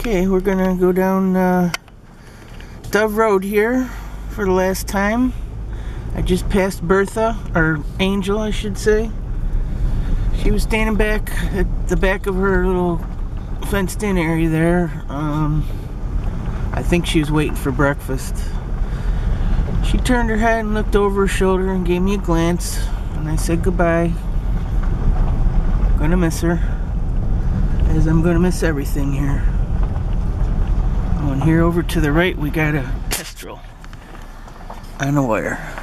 Okay, we're gonna go down uh, Dove Road here for the last time. I just passed Bertha, or Angel, I should say. She was standing back at the back of her little fenced in area there. Um, I think she was waiting for breakfast. She turned her head and looked over her shoulder and gave me a glance, and I said goodbye. I'm Gonna miss her, as I'm gonna miss everything here. And here over to the right, we got a Kestrel on a wire.